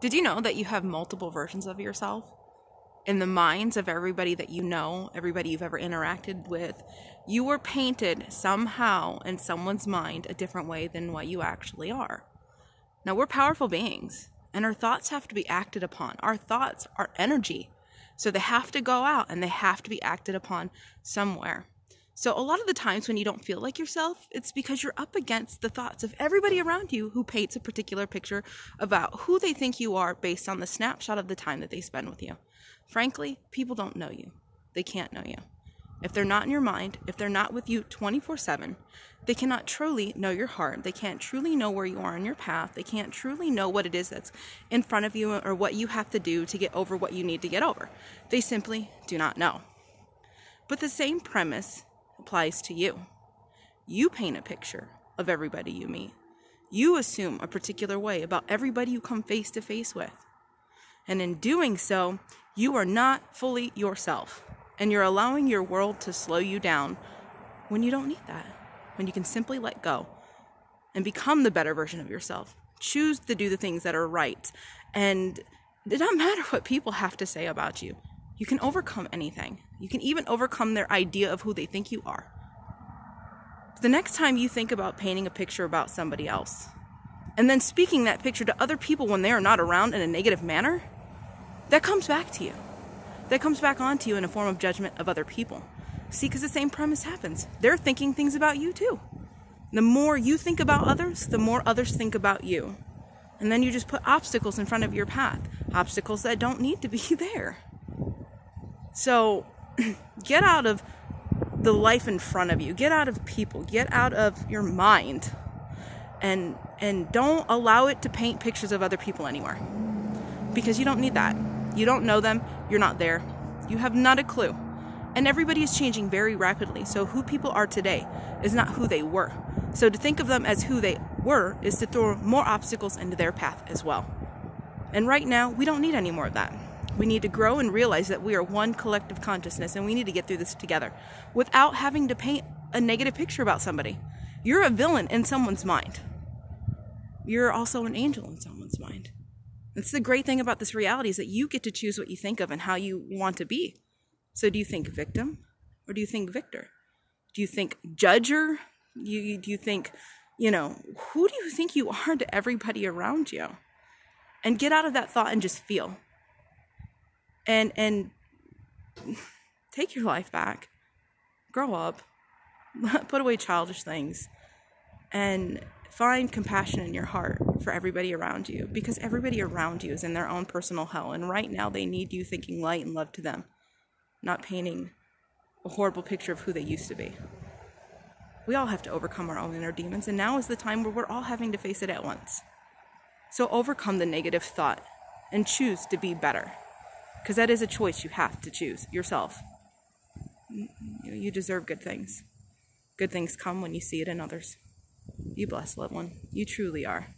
Did you know that you have multiple versions of yourself? In the minds of everybody that you know, everybody you've ever interacted with, you were painted somehow in someone's mind a different way than what you actually are. Now, we're powerful beings, and our thoughts have to be acted upon. Our thoughts are energy, so they have to go out and they have to be acted upon somewhere. So, a lot of the times when you don't feel like yourself, it's because you're up against the thoughts of everybody around you who paints a particular picture about who they think you are based on the snapshot of the time that they spend with you. Frankly, people don't know you. They can't know you. If they're not in your mind, if they're not with you 24 7, they cannot truly know your heart. They can't truly know where you are on your path. They can't truly know what it is that's in front of you or what you have to do to get over what you need to get over. They simply do not know. But the same premise applies to you. You paint a picture of everybody you meet. You assume a particular way about everybody you come face to face with. And in doing so, you are not fully yourself. And you're allowing your world to slow you down when you don't need that. When you can simply let go and become the better version of yourself. Choose to do the things that are right. And it doesn't matter what people have to say about you. You can overcome anything. You can even overcome their idea of who they think you are. The next time you think about painting a picture about somebody else, and then speaking that picture to other people when they are not around in a negative manner, that comes back to you. That comes back onto you in a form of judgment of other people. See, because the same premise happens. They're thinking things about you too. The more you think about others, the more others think about you. And then you just put obstacles in front of your path, obstacles that don't need to be there. So get out of the life in front of you. Get out of people. Get out of your mind. And and don't allow it to paint pictures of other people anymore. Because you don't need that. You don't know them. You're not there. You have not a clue. And everybody is changing very rapidly. So who people are today is not who they were. So to think of them as who they were is to throw more obstacles into their path as well. And right now, we don't need any more of that. We need to grow and realize that we are one collective consciousness and we need to get through this together without having to paint a negative picture about somebody. You're a villain in someone's mind. You're also an angel in someone's mind. That's the great thing about this reality is that you get to choose what you think of and how you want to be. So do you think victim or do you think victor? Do you think judger? You, do you think, you know, who do you think you are to everybody around you? And get out of that thought and just feel and and take your life back. Grow up. Put away childish things. And find compassion in your heart for everybody around you because everybody around you is in their own personal hell and right now they need you thinking light and love to them not painting a horrible picture of who they used to be. We all have to overcome our own inner demons and now is the time where we're all having to face it at once. So overcome the negative thought and choose to be better because that is a choice you have to choose yourself. You deserve good things. Good things come when you see it in others. You bless, loved one. You truly are.